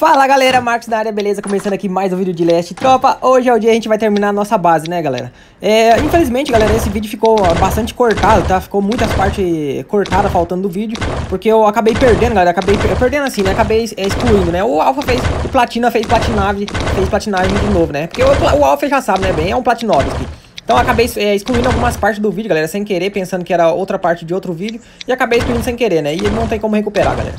Fala galera, Marcos da área, beleza? Começando aqui mais um vídeo de Leste Tropa, hoje é o dia a gente vai terminar a nossa base, né galera? É, infelizmente galera, esse vídeo ficou bastante cortado, tá? Ficou muitas partes cortadas faltando do vídeo Porque eu acabei perdendo galera, acabei perdendo assim, né? Acabei é, excluindo, né? O Alpha fez, o Platina fez platinave, fez platinagem de novo, né? Porque o, o Alpha já sabe, né? Bem, é um platinove aqui então acabei é, excluindo algumas partes do vídeo, galera, sem querer, pensando que era outra parte de outro vídeo. E acabei excluindo sem querer, né? E não tem como recuperar, galera.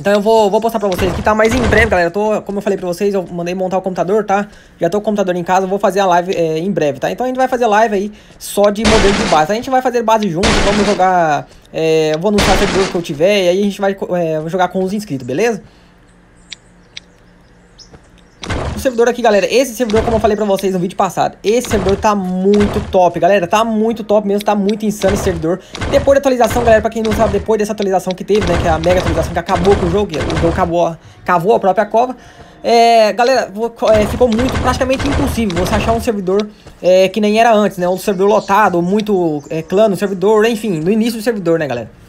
Então eu vou, vou postar pra vocês aqui, tá? Mas em breve, galera, eu tô, como eu falei pra vocês, eu mandei montar o computador, tá? Já tô com o computador em casa, vou fazer a live é, em breve, tá? Então a gente vai fazer live aí só de modelo de base. A gente vai fazer base junto, vamos jogar... É, vou anunciar o servidor que eu tiver e aí a gente vai é, jogar com os inscritos, beleza? Servidor aqui, galera, esse servidor, como eu falei pra vocês no vídeo passado, esse servidor tá muito top, galera, tá muito top mesmo, tá muito insano esse servidor. Depois da atualização, galera, pra quem não sabe, depois dessa atualização que teve, né, que é a mega atualização que acabou com o jogo, o jogo acabou, cavou a própria cova, é, galera, é, ficou muito, praticamente impossível você achar um servidor é, que nem era antes, né, um servidor lotado, muito é, clã no servidor, enfim, no início do servidor, né, galera.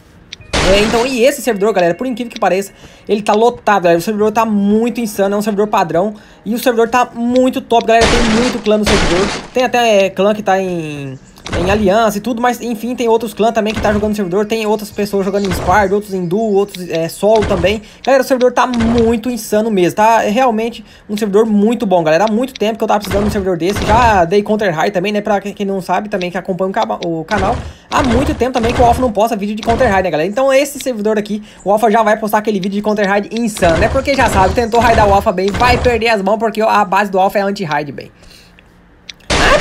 É, então, e esse servidor, galera, por incrível que pareça, ele tá lotado, galera. O servidor tá muito insano, é um servidor padrão. E o servidor tá muito top, galera. Tem muito clã no servidor. Tem até é, clã que tá em em aliança e tudo, mas enfim, tem outros clãs também que tá jogando no servidor, tem outras pessoas jogando em squad, outros em duo, outros é, solo também. Galera, o servidor tá muito insano mesmo, tá? É realmente um servidor muito bom, galera. Há muito tempo que eu tava precisando de um servidor desse, já dei Counter High também, né? Pra quem não sabe também, que acompanha o canal. Há muito tempo também que o Alpha não posta vídeo de Counter High, né, galera? Então esse servidor aqui, o Alpha já vai postar aquele vídeo de Counter High insano, né? Porque já sabe, tentou raidar o Alpha bem, vai perder as mãos porque a base do Alpha é anti-raid bem.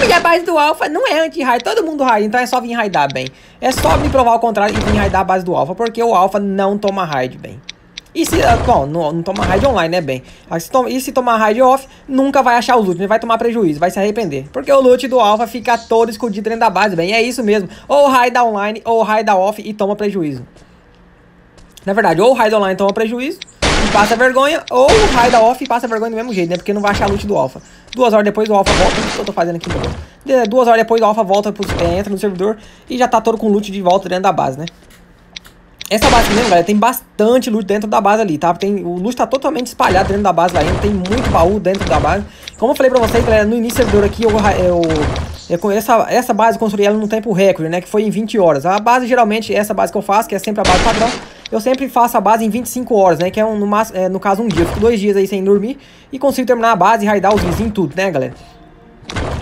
E a base do Alpha não é anti-raid, todo mundo raid, então é só vir raidar bem. É só me provar o contrário e vir raidar a base do Alpha, porque o Alpha não toma raid bem. E se, ah, bom, não, não toma raid online, né, bem? E se tomar raid off, nunca vai achar o loot, vai tomar prejuízo, vai se arrepender. Porque o loot do Alpha fica todo escondido dentro da base, bem, é isso mesmo. Ou raid online, ou raid off e toma prejuízo. Na verdade, ou raid online toma prejuízo, e passa vergonha, ou raid off e passa vergonha do mesmo jeito, né? Porque não vai achar loot do Alpha. Duas horas depois o Alpha volta. O que eu tô fazendo aqui, meu? Duas horas depois o Alpha volta, pro, é, entra no servidor e já tá todo com loot de volta dentro da base, né? Essa base mesmo, galera, tem bastante loot dentro da base ali, tá? Tem, o loot tá totalmente espalhado dentro da base lá ainda, tem muito baú dentro da base. Como eu falei pra vocês, galera, no início do servidor aqui, eu, eu, eu, essa, essa base eu construí ela num tempo recorde, né? Que foi em 20 horas. A base, geralmente, essa base que eu faço, que é sempre a base padrão, eu sempre faço a base em 25 horas, né? Que é, um, no, é, no caso um dia. Eu fico dois dias aí sem dormir e consigo terminar a base e raidar os vizinhos tudo, né, galera?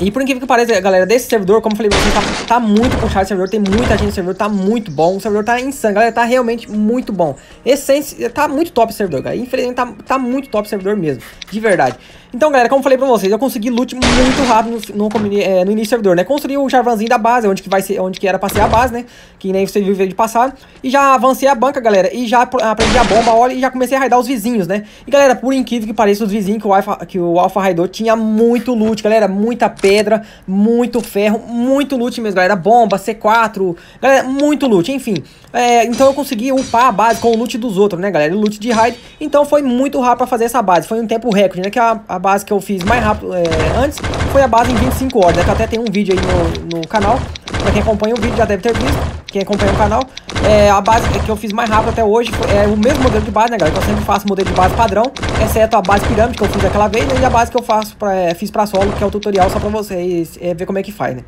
E por incrível que pareça, galera, desse servidor, como eu falei pra vocês, tá, tá muito puxado o servidor, tem muita gente no servidor, tá muito bom. O servidor tá insano, galera, tá realmente muito bom. Essência, tá muito top o servidor, galera. Infelizmente, tá, tá muito top o servidor mesmo, de verdade. Então, galera, como eu falei pra vocês, eu consegui loot muito rápido no, no, é, no início do servidor, né? Construí o Jarvanzinho da base, onde que vai ser, onde que era pra ser a base, né? Que nem você viu de passado. E já avancei a banca, galera, e já aprendi a bomba, olha, e já comecei a raidar os vizinhos, né? E, galera, por incrível que pareça, os vizinhos que o Alpha, que o Alpha raidou tinha muito loot, galera, muita pedra, muito ferro, muito loot mesmo, galera, bomba, C4, galera, muito loot, enfim. É, então eu consegui upar a base com o loot dos outros, né, galera? O loot de raid. Então foi muito rápido pra fazer essa base. Foi um tempo recorde, né? Que a, a base que eu fiz mais rápido é, antes foi a base em 25 horas? Que até tem um vídeo aí no, no canal. Pra quem acompanha o vídeo já deve ter visto. Quem acompanha o canal. É, a base que eu fiz mais rápido até hoje é o mesmo modelo de base, né, galera? Que eu sempre faço modelo de base padrão. Exceto a base pirâmide que eu fiz aquela vez. Né, e a base que eu faço pra, é, fiz pra solo, que é o tutorial só pra vocês é, ver como é que faz, né?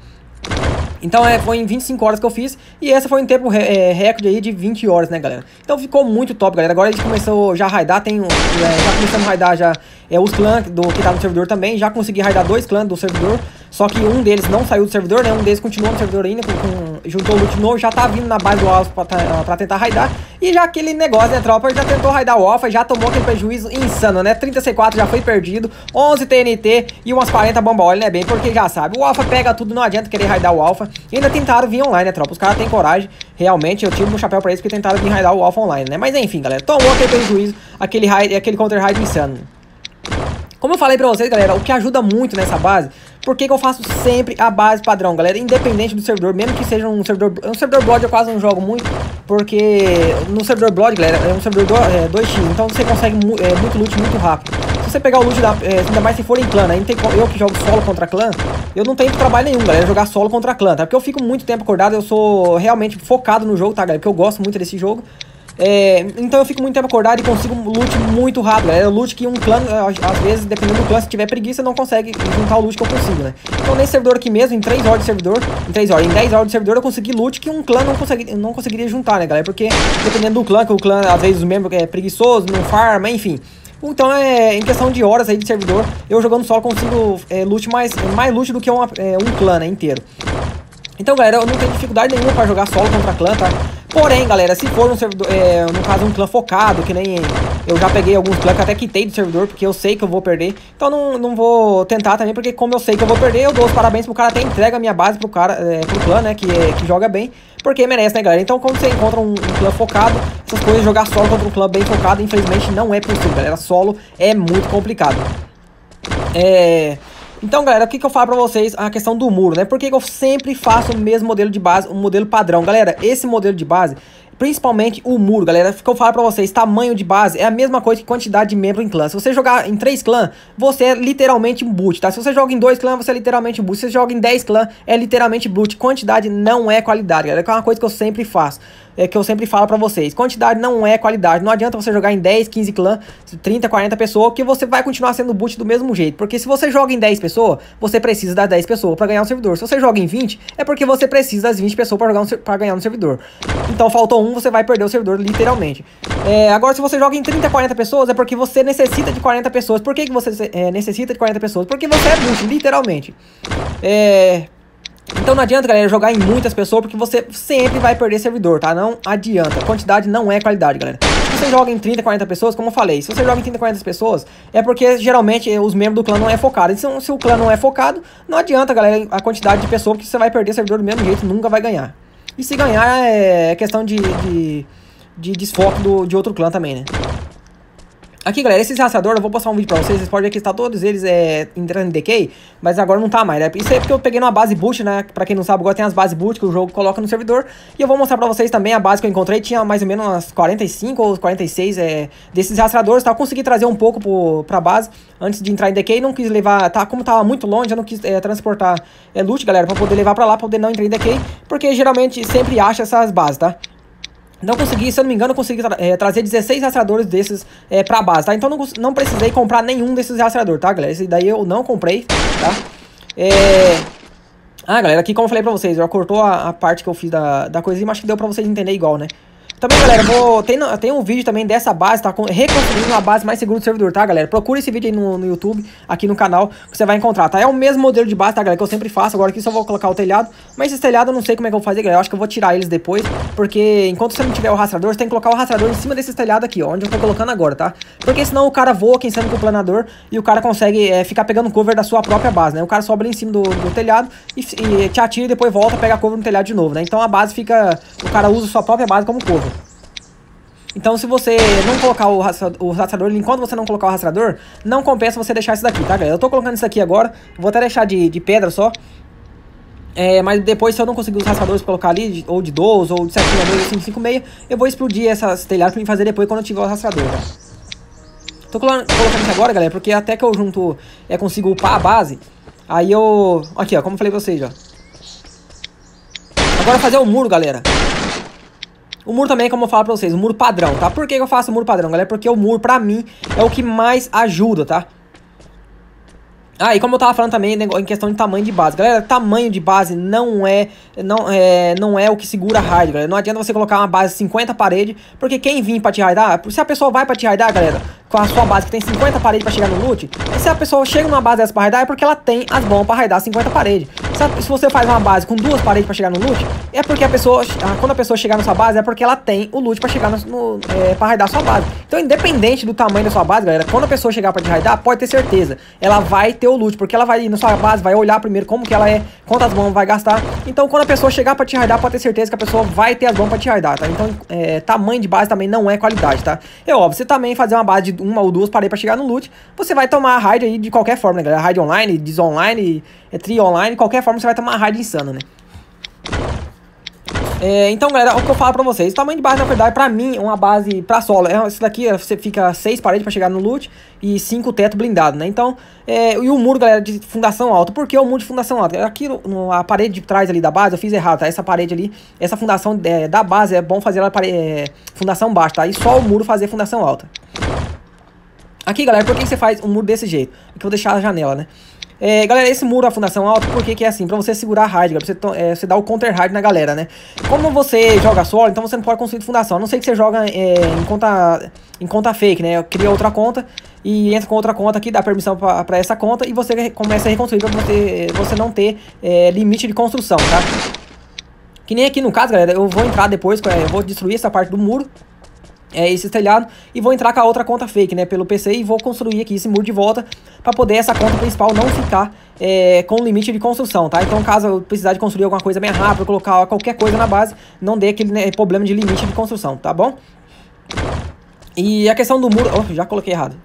Então é, foi em 25 horas que eu fiz. E essa foi um tempo é, recorde aí de 20 horas, né, galera? Então ficou muito top, galera. Agora a gente começou já a raidar. Tem, é, já começamos a raidar já é, os clãs do, que tá no servidor também. Já consegui raidar dois clãs do servidor. Só que um deles não saiu do servidor, né? Um deles continuou no servidor ainda, com, com, juntou o loot novo, já tá vindo na base do Alpha pra, pra, tentar raidar. E já aquele negócio, né, tropa? Já tentou raidar o Alpha, já tomou aquele prejuízo insano, né? 30 C4 já foi perdido, 11 TNT e umas 40 bomba óleo, né, bem? Porque já sabe, o Alpha pega tudo, não adianta querer raidar o Alpha. E ainda tentaram vir online, né, tropa? Os caras têm coragem, realmente, eu tiro um chapéu pra eles porque tentaram vir raidar o Alpha online, né? Mas enfim, galera, tomou aquele prejuízo, aquele, raid, aquele counter-raid insano. Como eu falei pra vocês, galera, o que ajuda muito nessa base por que, que eu faço sempre a base padrão, galera? Independente do servidor, mesmo que seja um servidor... Um servidor Blood eu quase não jogo muito, porque no servidor Blood, galera, é um servidor é, 2x, então você consegue mu é, muito loot muito rápido. Se você pegar o loot, da, é, ainda mais se for em clã, né? Eu que jogo solo contra clã, eu não tenho trabalho nenhum, galera, jogar solo contra clã, tá? Porque eu fico muito tempo acordado, eu sou realmente focado no jogo, tá, galera? Porque eu gosto muito desse jogo. É, então eu fico muito tempo acordado e consigo loot muito rápido, galera. Loot que um clã, às vezes, dependendo do clã, se tiver preguiça, não consegue juntar o loot que eu consigo, né? Então nesse servidor aqui mesmo, em 3 horas de servidor, em 3 horas, em 10 horas de servidor, eu consegui loot que um clã não, consegui, não conseguiria juntar, né, galera? Porque dependendo do clã, que o clã, às vezes, o membro é preguiçoso, não farma, enfim. Então é em questão de horas aí de servidor, eu jogando solo consigo é, loot mais, mais loot do que uma, é, um clã né, inteiro. Então galera, eu não tenho dificuldade nenhuma pra jogar solo contra clã, tá? Porém, galera, se for um servidor, é, no caso um clã focado, que nem eu já peguei alguns clãs que até quitei do servidor, porque eu sei que eu vou perder. Então não, não vou tentar também, porque como eu sei que eu vou perder, eu dou os parabéns pro cara, até entrega a minha base pro cara, é, pro clã, né, que, que joga bem, porque merece, né, galera? Então quando você encontra um, um clã focado, essas coisas, jogar solo contra um clã bem focado, infelizmente não é possível, galera. Solo é muito complicado. É... Então, galera, o que, que eu falo pra vocês? A questão do muro, né? Por que, eu sempre faço o mesmo modelo de base, um modelo padrão? Galera, esse modelo de base, principalmente o muro, galera, que eu falo pra vocês, tamanho de base é a mesma coisa que quantidade de membro em clã. Se você jogar em 3 clãs, você é literalmente um boot, tá? Se você joga em 2 clãs, você é literalmente um boot. Se você joga em 10 clãs, é literalmente boot. Quantidade não é qualidade, galera, é uma coisa que eu sempre faço é, que eu sempre falo pra vocês. Quantidade não é qualidade. Não adianta você jogar em 10, 15 clãs, 30, 40 pessoas, que você vai continuar sendo boot do mesmo jeito. Porque se você joga em 10 pessoas, você precisa das 10 pessoas pra ganhar um servidor. Se você joga em 20, é porque você precisa das 20 pessoas jogar um, pra ganhar um servidor. Então faltou um, você vai perder o servidor, literalmente. É, agora, se você joga em 30, 40 pessoas, é porque você necessita de 40 pessoas. Por que, que você é, necessita de 40 pessoas? Porque você é boot, literalmente. É... Então não adianta, galera, jogar em muitas pessoas, porque você sempre vai perder servidor, tá? Não adianta. Quantidade não é qualidade, galera. Se você joga em 30, 40 pessoas, como eu falei, se você joga em 30, 40 pessoas, é porque geralmente os membros do clã não é focado. Então, se o clã não é focado, não adianta, galera, a quantidade de pessoas, porque você vai perder servidor do mesmo jeito, nunca vai ganhar. E se ganhar é questão de, de, de do, de outro clã também, né? Aqui, galera, esses rastreadores, eu vou postar um vídeo pra vocês, vocês podem ver que está todos eles é, entrando em decay, mas agora não tá mais, né? Isso é porque eu peguei numa base boot, né? Pra quem não sabe, agora tem as bases boot que o jogo coloca no servidor, e eu vou mostrar pra vocês também a base que eu encontrei, tinha mais ou menos umas 45 ou 46 é, desses rastreadores, tá? Eu consegui trazer um pouco pro, pra base antes de entrar em decay, não quis levar, tá? Como tava muito longe, eu não quis é, transportar é, loot, galera, pra poder levar pra lá, pra poder não entrar em decay, porque geralmente sempre acha essas bases, tá? Não consegui, se eu não me engano, consegui tra é, trazer 16 rastreadores desses é, pra base, tá? Então não, não precisei comprar nenhum desses rastreadores, tá, galera? Esse daí eu não comprei, tá? É... Ah, galera, aqui como eu falei pra vocês, eu cortou a, a parte que eu fiz da, da coisinha, mas acho que deu pra vocês entenderem igual, né? Também, galera, vou, tem, tem um vídeo também dessa base, tá? Reconstruindo a base mais segura do servidor, tá, galera? Procura esse vídeo aí no, no YouTube, aqui no canal, que você vai encontrar, tá? É o mesmo modelo de base, tá, galera? Que eu sempre faço. Agora aqui só vou colocar o telhado. Mas esse telhado eu não sei como é que eu vou fazer, galera. Eu acho que eu vou tirar eles depois. Porque enquanto você não tiver o rastrador, você tem que colocar o rastrador em cima desse telhado aqui, ó. Onde eu tô colocando agora, tá? Porque senão o cara voa, quem sabe com o planador, e o cara consegue é, ficar pegando cover da sua própria base, né? O cara sobe ali em cima do, do telhado e, e te atira e depois volta, pega cover no telhado de novo, né? Então a base fica... O cara usa a sua própria base como cover. Então, se você não colocar o, o rastreador, enquanto você não colocar o rastreador, não compensa você deixar isso daqui, tá, galera? Eu tô colocando isso aqui agora, vou até deixar de, de pedra só. É, mas depois, se eu não conseguir os rastreadores colocar ali, ou de 12, ou de 762, ou 556, eu vou explodir essas telhadas pra me fazer depois quando eu tiver o rastreador, tá? Tô colocando isso agora, galera, porque até que eu junto, é, consigo upar a base, aí eu... Aqui, ó, como eu falei pra vocês, ó. Agora fazer o muro, galera. O muro também, como eu falo pra vocês, o muro padrão, tá? Por que eu faço o muro padrão, galera? Porque o muro, pra mim, é o que mais ajuda, tá? Ah, e como eu tava falando também em questão de tamanho de base. Galera, tamanho de base não é não é, não é o que segura raid, galera. Não adianta você colocar uma base 50 paredes, porque quem vir pra te raidar, se a pessoa vai pra te raidar, galera, com a sua base que tem 50 paredes pra chegar no loot, se a pessoa chega numa base dessa pra raidar, é porque ela tem as bombas pra raidar 50 paredes. Se, você faz uma base com duas paredes pra chegar no loot, é porque a pessoa, quando a pessoa chegar na sua base, é porque ela tem o loot pra chegar no, no é, pra raidar a sua base. Então, independente do tamanho da sua base, galera, quando a pessoa chegar pra te raidar, pode ter certeza, ela vai ter o loot, porque ela vai ir na sua base, vai olhar primeiro como que ela é, quantas bombas vai gastar. Então, quando a pessoa chegar pra te raidar, pode ter certeza que a pessoa vai ter as bombas pra te raidar, tá? Então, é, tamanho de base também não é qualidade, tá? É óbvio, você também fazer uma base de uma ou duas paredes pra chegar no loot, você vai tomar raid aí de qualquer forma, né, galera? Raid online, desonline, é tri online, qualquer forma você vai uma raid insana, né? É, então, galera, o que eu falo pra vocês, o tamanho de base, na verdade, pra mim, uma base pra solo, é, isso daqui, você fica seis paredes pra chegar no loot e cinco teto blindado, né? Então, é, e o muro, galera, de fundação alta. Por que o muro de fundação alta? Aqui, no, a parede de trás ali da base, eu fiz errado, tá? Essa parede ali, essa fundação é, da base, é bom fazer ela é, fundação baixa, tá? E só o muro fazer fundação alta. Aqui, galera, por que você faz um muro desse jeito? Aqui eu vou deixar a janela, né? É, galera, esse muro, a fundação alta, por que que é assim? Pra você segurar a raid, pra você, é, você dar o counter raid na galera, né? Como você joga solo, então você não pode construir fundação. A não sei que você joga é, em, conta, em conta fake, né? Cria outra conta e entra com outra conta aqui, dá permissão pra essa conta e você começa a reconstruir pra você, você não ter é, limite de construção, tá? Que nem aqui no caso, galera, eu vou entrar depois, é, eu vou destruir essa parte do muro é, esse telhado e vou entrar com a outra conta fake, né, pelo PC e vou construir aqui esse muro de volta para poder essa conta principal não ficar é, com limite de construção, tá? Então, caso eu precisar de construir alguma coisa bem rápido, colocar qualquer coisa na base, não dê aquele né, problema de limite de construção, tá bom? E a questão do muro... Oh, já coloquei errado.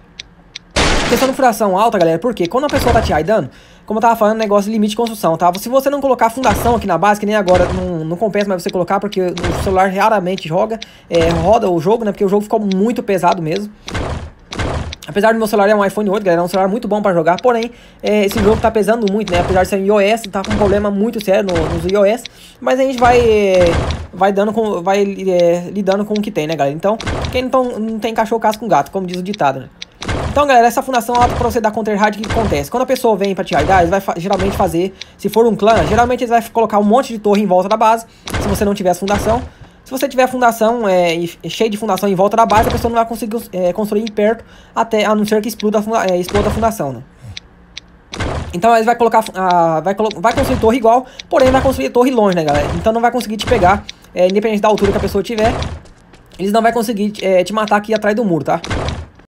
Questão de furação alta, galera, porque quando a pessoa tá te aidando, como eu tava falando, negócio de limite de construção, tá? Se você não colocar fundação aqui na base, que nem agora, não, não compensa mais você colocar, porque o celular raramente joga, é, roda o jogo, né? Porque o jogo ficou muito pesado mesmo. Apesar do meu celular é um iPhone 8, galera, é um celular muito bom pra jogar, porém, é, esse jogo tá pesando muito, né? Apesar de ser iOS, tá com um problema muito sério no, nos iOS, mas a gente vai, é, vai, dando com, vai é, lidando com o que tem, né, galera? Então, quem não, não tem cachorro casca com gato, como diz o ditado, né? Então, galera, essa fundação alta pra você dar counter hard, o que acontece? Quando a pessoa vem pra te raidar, ele vai geralmente fazer, se for um clã, geralmente ele vai colocar um monte de torre em volta da base, se você não tiver fundação. Se você tiver fundação, é, cheio de fundação em volta da base, a pessoa não vai conseguir é, construir perto, até, a não ser que exploda a, é, exploda a fundação, né? Então ele vai colocar, uh, vai, colo vai construir torre igual, porém vai construir torre longe, né, galera? Então não vai conseguir te pegar, é, independente da altura que a pessoa tiver, eles não vai conseguir é, te matar aqui atrás do muro, tá?